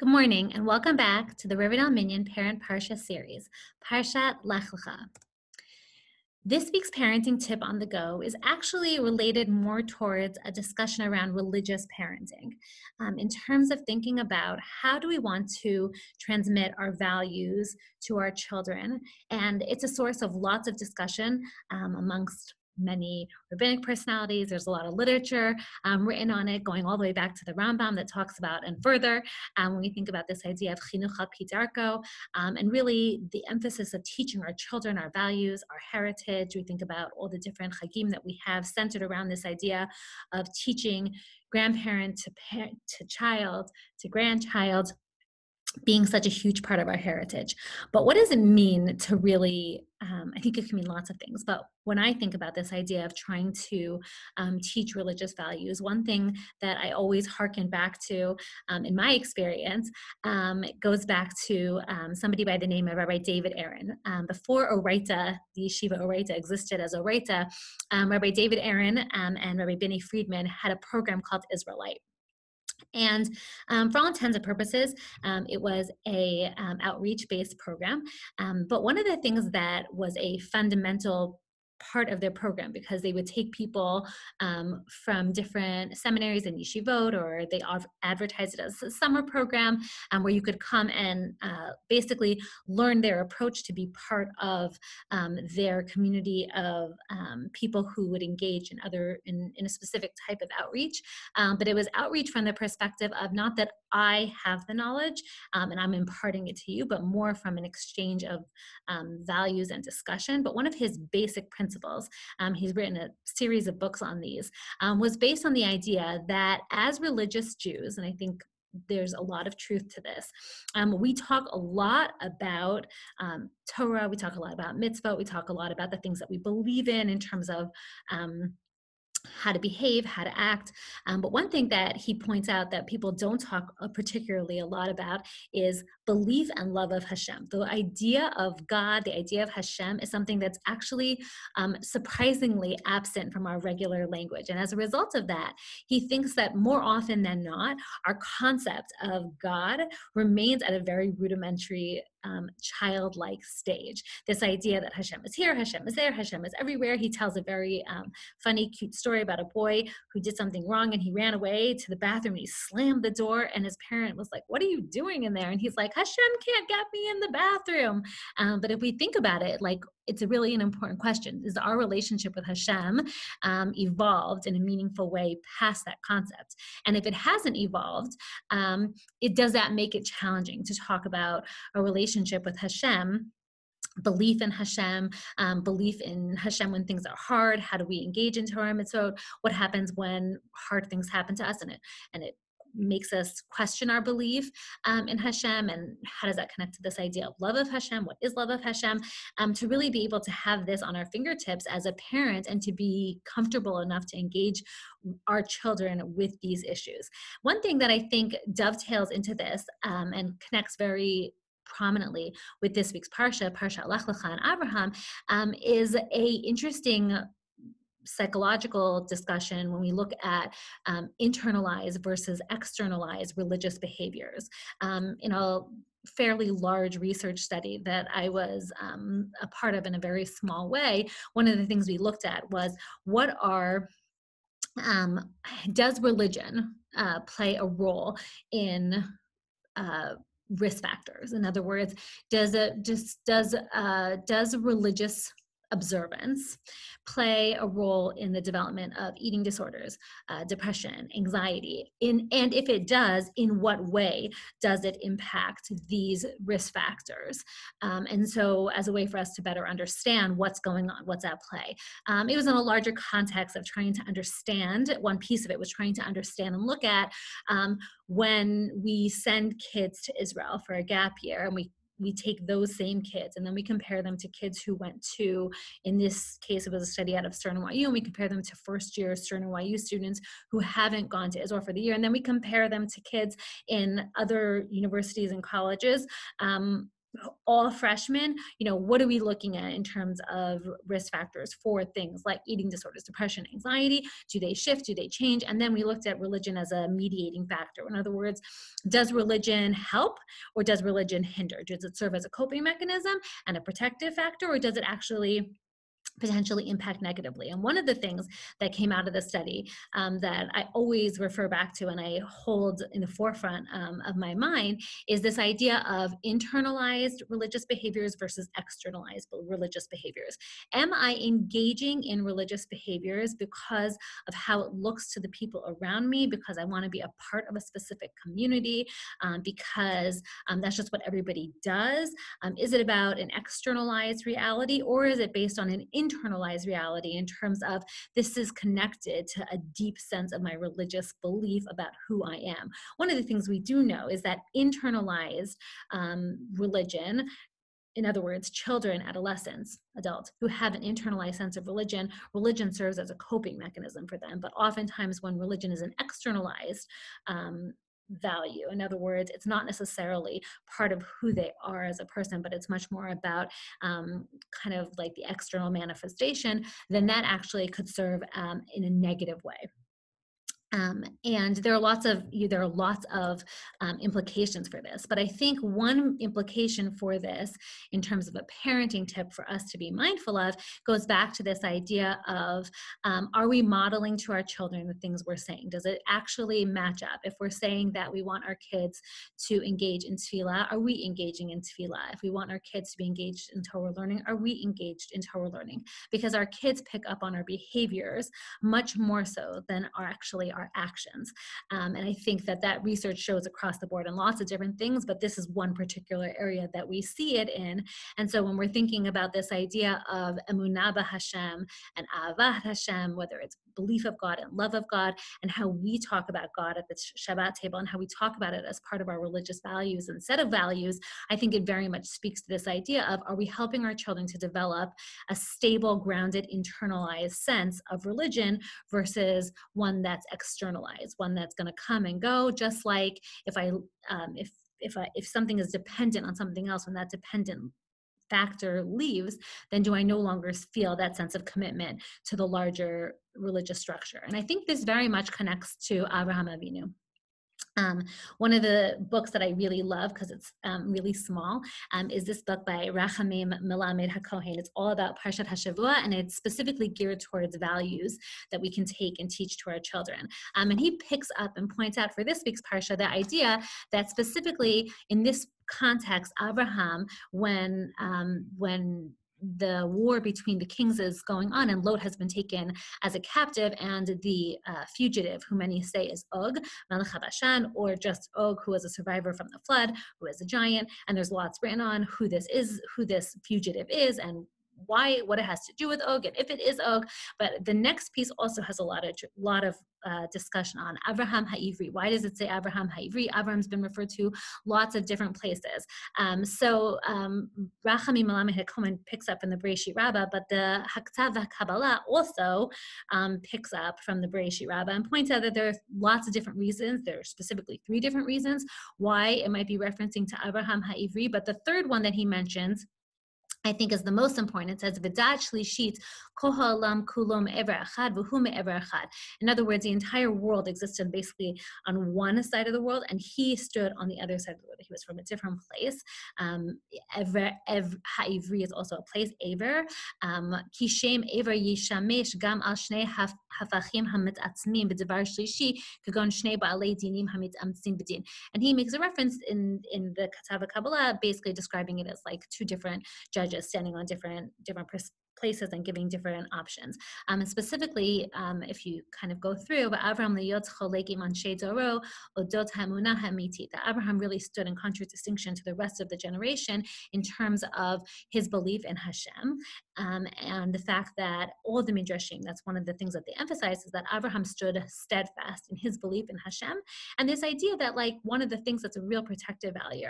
Good morning and welcome back to the Riverdale Minyan Parent Parsha series, Parshat Lech Lecha. This week's parenting tip on the go is actually related more towards a discussion around religious parenting um, in terms of thinking about how do we want to transmit our values to our children. And it's a source of lots of discussion um, amongst many rabbinic personalities. There's a lot of literature um, written on it, going all the way back to the Rambam that talks about and further um, when we think about this idea of chinuch al um, and really the emphasis of teaching our children our values, our heritage. We think about all the different chagim that we have centered around this idea of teaching grandparent to parent to child to grandchild being such a huge part of our heritage. But what does it mean to really, um, I think it can mean lots of things, but when I think about this idea of trying to um, teach religious values, one thing that I always harken back to um, in my experience um, goes back to um, somebody by the name of Rabbi David Aaron. Um, before Oraita, the yeshiva Oraita existed as Oraita, Rabbi David Aaron and Rabbi Benny Friedman had a program called Isralight. And um, for all intents and purposes, um, it was a um, outreach-based program. Um, but one of the things that was a fundamental part of their program because they would take people um, from different seminaries and yeshivot, or they advertised it as a summer program um, where you could come and uh, basically learn their approach to be part of um, their community of um, people who would engage in other in, in a specific type of outreach. Um, but it was outreach from the perspective of not that I have the knowledge um, and I'm imparting it to you, but more from an exchange of values and discussion. But one of his basic principles principles, um, he's written a series of books on these, um, was based on the idea that as religious Jews, and I think there's a lot of truth to this. Um, we talk a lot about um, Torah, we talk a lot about mitzvah, we talk a lot about the things that we believe in in terms of um, how to behave, how to act. Um, but one thing that he points out that people don't talk uh, particularly a lot about is belief and love of Hashem. The idea of God, the idea of Hashem, is something that's actually um, surprisingly absent from our regular language. And as a result of that, he thinks that more often than not, our concept of God remains at a very rudimentary um, childlike stage. This idea that Hashem is here, Hashem is there, Hashem is everywhere. He tells a very um, funny, cute story about a boy who did something wrong and he ran away to the bathroom. he slammed the door, and his parent was like, What are you doing in there? And he's like, Hashem can't get me in the bathroom. Um, but if we think about it, like, it's a really an important question. Is our relationship with Hashem um, evolved in a meaningful way past that concept? And if it hasn't evolved, um, it does that make it challenging to talk about a relationship with Hashem belief in Hashem, um, belief in Hashem when things are hard. How do we engage in Torah mitzvot? What happens when hard things happen to us and it and it makes us question our belief um, in Hashem and how does that connect to this idea of love of Hashem? What is love of Hashem? Um, to really be able to have this on our fingertips as a parent and to be comfortable enough to engage our children with these issues. One thing that I think dovetails into this um, and connects very prominently with this week's parsha, Parsha Lech Lecha and Abraham, um, is a interesting psychological discussion when we look at um, internalized versus externalized religious behaviors. Um, in a fairly large research study that I was um, a part of in a very small way, one of the things we looked at was what are um, does religion uh, play a role in uh, risk factors? In other words, does it just does uh, does religious observance play a role in the development of eating disorders, uh, depression, anxiety? In, and if it does, in what way does it impact these risk factors? Um, and so, as a way for us to better understand what's going on, what's at play, um, it was in a larger context of trying to understand. One piece of it was trying to understand and look at um, when we send kids to Israel for a gap year and we we take those same kids and then we compare them to kids who went to, in this case, it was a study out of Stern NYU, and we compare them to first year Stern NYU students who haven't gone to Israel for the year. And then we compare them to kids in other universities and colleges um, all freshmen, you know, what are we looking at in terms of risk factors for things like eating disorders, depression, anxiety? Do they shift? Do they change? And then we looked at religion as a mediating factor. In other words, does religion help or does religion hinder? Does it serve as a coping mechanism and a protective factor, or does it actually potentially impact negatively. And one of the things that came out of the study um, that I always refer back to and I hold in the forefront um, of my mind is this idea of internalized religious behaviors versus externalized religious behaviors. Am I engaging in religious behaviors because of how it looks to the people around me, because I want to be a part of a specific community, um, because um, that's just what everybody does? Um, is it about an externalized reality or is it based on an internalized reality in terms of this is connected to a deep sense of my religious belief about who I am. One of the things we do know is that internalized um, religion in other words, children, adolescents, adults who have an internalized sense of religion, religion serves as a coping mechanism for them. But oftentimes, when religion is an externalized um, value. In other words, it's not necessarily part of who they are as a person, but it's much more about um, kind of like the external manifestation, then that actually could serve um, in a negative way. Um, and there are lots of there are lots of um, implications for this but i think one implication for this in terms of a parenting tip for us to be mindful of goes back to this idea of um, are we modeling to our children the things we're saying? Does it actually match up? If we're saying that we want our kids to engage in tefillah are we engaging in tefillah? If we want our kids to be engaged in torah learning are we engaged in torah learning? Because our kids pick up on our behaviors much more so than are actually our our actions. Um, and I think that that research shows across the board in lots of different things, but this is one particular area that we see it in. And so when we're thinking about this idea of emunah Hashem and ahavat Hashem, whether it's belief of God and love of God, and how we talk about God at the Shabbat table and how we talk about it as part of our religious values and set of values, I think it very much speaks to this idea of are we helping our children to develop a stable, grounded, internalized sense of religion versus one that's externalized, one that's going to come and go, just like if I, um, if if I, if something is dependent on something else, when that dependent factor leaves, then do I no longer feel that sense of commitment to the larger religious structure? And I think this very much connects to Abraham Avinu. Um, one of the books that I really love because it's um, really small um, is this book by Rachamim Melamed HaKohen. It's all about Parshat HaShavua and it's specifically geared towards values that we can take and teach to our children. Um, and he picks up and points out for this week's Parsha the idea that specifically in this context, Abraham, when um, when the war between the kings is going on, and Lot has been taken as a captive, and the uh, fugitive, who many say is Og, Melech Bashan, or just Og, who is a survivor from the flood, who is a giant, and there's lots written on who this is, who this fugitive is, and why what it has to do with og and if it is og but the next piece also has a lot of lot of uh, discussion on Abraham Ha'ivri. Why does it say Abraham Ha'ivri? Abraham's been referred to lots of different places. Um, so um, Rachamim Melamed HaKohen picks up from the Breishi Rabbah, but the Haktav Kabbalah also um, picks up from the Breishi Rabbah and points out that there are lots of different reasons. There are specifically three different reasons why it might be referencing to Abraham Ha'ivri, but the third one that he mentions I think is the most important. It says v'dat shlishit kohalam kulom ever achad ever achad. In other words, the entire world existed basically on one side of the world, and he stood on the other side of the world. He was from a different place. Um, ever, ever ha'ivri is also a place. Ever um, kishem ever yishamesh gam al shnei hafachim hamitzmim b'devar shlishi kagon shnei ba'alei dinim hamitzamtzim b'din. And he makes a reference in in the Ketava Kabbalah, basically describing it as like two different judges just standing on different different pers- places and giving different options. Um, and specifically, um, if you kind of go through, that Abraham really stood in contradistinction to the rest of the generation in terms of his belief in Hashem. Um, and the fact that all the midrashim, that's one of the things that they emphasize, is that Abraham stood steadfast in his belief in Hashem. And this idea that, like, one of the things that's a real protective value,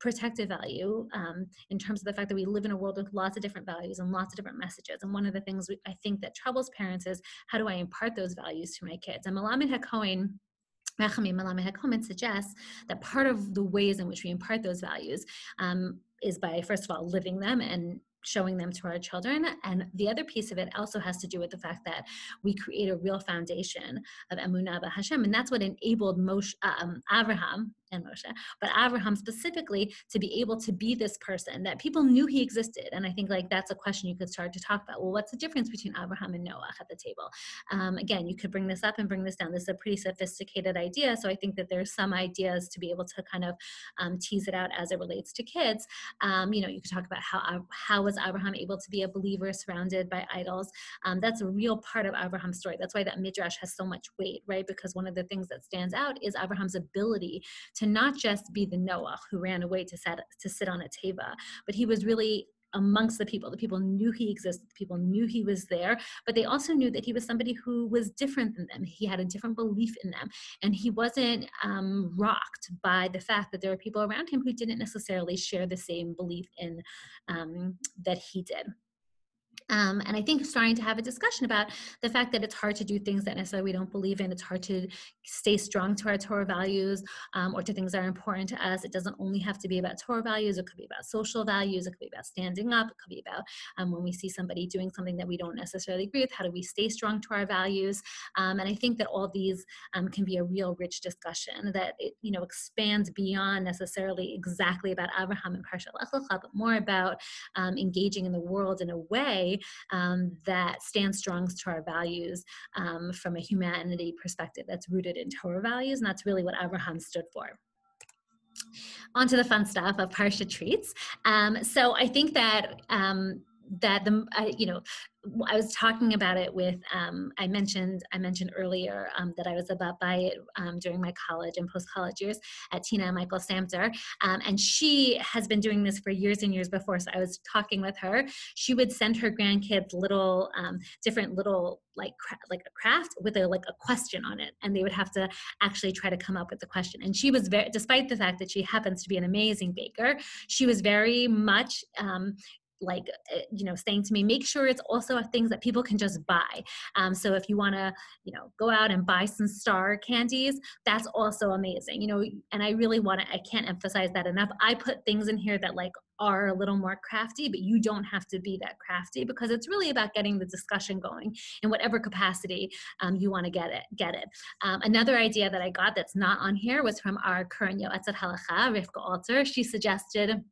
protective value um, in terms of the fact that we live in a world with lots of different values and lots of different messages. And one of the things I think that troubles parents is how do I impart those values to my kids? And Melamed HaKohen Rachamim Melamed suggests that part of the ways in which we impart those values um, is by, first of all, living them and showing them to our children. And the other piece of it also has to do with the fact that we create a real foundation of Emunah Hashem, and that's what enabled Moshe, um, Abraham and Moshe, but Abraham specifically to be able to be this person that people knew he existed. And I think like that's a question you could start to talk about. Well, what's the difference between Abraham and Noah at the table? Um, again, you could bring this up and bring this down. This is a pretty sophisticated idea, so I think that there's some ideas to be able to kind of um, tease it out as it relates to kids. Um, you know, you could talk about how how was Abraham able to be a believer surrounded by idols? Um, that's a real part of Abraham's story. That's why that midrash has so much weight, right? Because one of the things that stands out is Abraham's ability to not just be the Noah who ran away to, set, to sit on a teva, but he was really amongst the people. The people knew he existed, the people knew he was there, but they also knew that he was somebody who was different than them. He had a different belief in them, and he wasn't um, rocked by the fact that there were people around him who didn't necessarily share the same belief in um, that he did. Um, and I think starting to have a discussion about the fact that it's hard to do things that necessarily we don't believe in. It's hard to stay strong to our Torah values um, or to things that are important to us. It doesn't only have to be about Torah values. It could be about social values. It could be about standing up. It could be about um, when we see somebody doing something that we don't necessarily agree with, how do we stay strong to our values? Um, and I think that all these um, can be a real rich discussion that it, you know, expands beyond necessarily exactly about Abraham and Parshat Lech Lecha, but more about um, engaging in the world in a way um, that stands strong to our values um, from a humanity perspective that's rooted in Torah values, and that's really what Abraham stood for on to the fun stuff of Parsha treats. Um, so I think that um, that the you know I was talking about it with um, I mentioned I mentioned earlier um, that I was about by it um, during my college and post college years at Tina Michael Samter, um, and she has been doing this for years and years before. So I was talking with her. She would send her grandkids little um, different little like like a craft with a like a question on it, and they would have to actually try to come up with the question. And she was very, despite the fact that she happens to be an amazing baker, she was very much um, like eh, you know saying to me make sure it's also things that people can just buy. Um, so if you want to you know go out and buy some star candies that's also amazing you know and i really want to i can't emphasize that enough. I put things in here that like are a little more crafty but you don't have to be that crafty because it's really about getting the discussion going in whatever capacity um, you want to get it get it. Um, another idea that i got that's not on here was from our current yoetzet halacha rivka alter. She suggested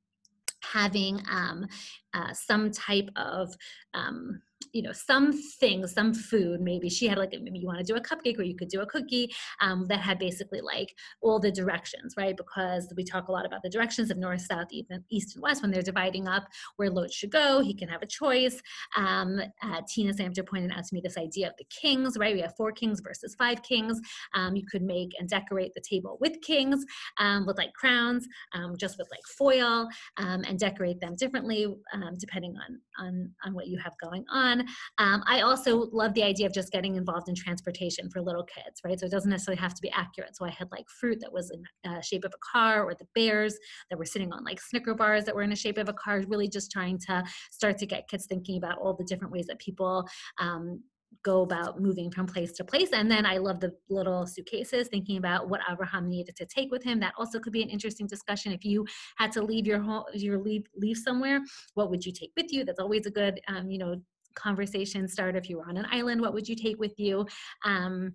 having um, uh, some type of um, you know some things some food maybe she had like maybe you want to do a cupcake or you could do a cookie um, that had basically like all the directions right? Because we talk a lot about the directions of north south east and west when they're dividing up where lot should go he can have a choice. Um, uh, tina samter pointed out to me this idea of the kings right? We have four kings versus five kings. Um, you could make and decorate the table with kings um, with like crowns um, just with like foil um, and decorate them differently depending on on on what you have going on um, I also love the idea of just getting involved in transportation for little kids, right? So it doesn't necessarily have to be accurate. So I had like fruit that was in the shape of a car, or the bears that were sitting on like Snicker bars that were in the shape of a car. Really, just trying to start to get kids thinking about all the different ways that people um, go about moving from place to place. And then I love the little suitcases, thinking about what Abraham needed to take with him. That also could be an interesting discussion. If you had to leave your home, your leave leave somewhere, what would you take with you? That's always a good, um, you know, conversation start if you were on an island what would you take with you um,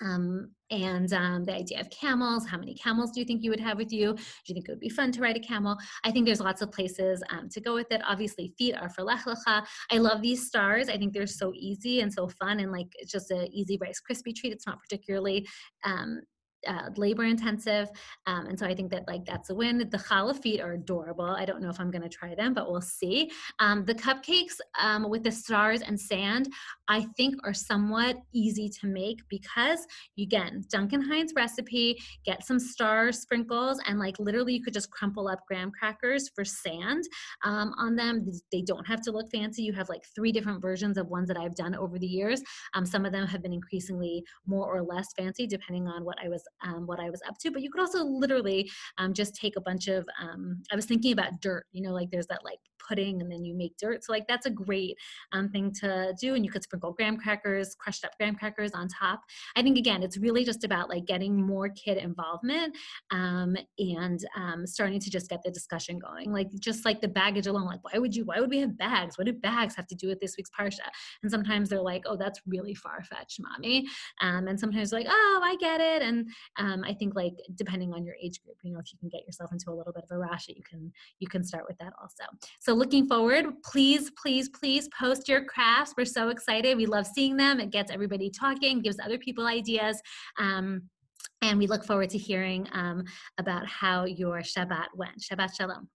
um, and um, the idea of camels how many camels do you think you would have with you? Do you think it would be fun to ride a camel? I think there's lots of places um, to go with it. Obviously feet are for lech lecha i love these stars. I think they're so easy and so fun and like it's just an easy Rice Krispie treat. It's not particularly um, uh, labor intensive um, and so i think that like that's a win. The challah feet are adorable. I don't know if i'm going to try them but we'll see. Um, the cupcakes um, with the stars and sand i think are somewhat easy to make because again duncan hines recipe get some star sprinkles and like literally you could just crumple up graham crackers for sand um, on them. They don't have to look fancy. You have like three different versions of ones that i've done over the years. Um, some of them have been increasingly more or less fancy depending on what i was um, what I was up to. But you could also literally um, just take a bunch of, um, I was thinking about dirt, you know, like there's that like pudding and then you make dirt. So like that's a great um, thing to do. And you could sprinkle graham crackers, crushed up graham crackers on top. I think again, it's really just about like getting more kid involvement um, and um, starting to just get the discussion going. Like just like the baggage alone, like why would you, why would we have bags? What do bags have to do with this week's Parsha? And sometimes they're like, oh, that's really far fetched, mommy. Um, and sometimes like, oh, I get it. And um, I think like depending on your age group, you know, if you can get yourself into a little bit of a rush, you can you can start with that also. So looking forward, please, please, please post your crafts. We're so excited. We love seeing them. It gets everybody talking, gives other people ideas. Um, and we look forward to hearing um, about how your Shabbat went. Shabbat Shalom.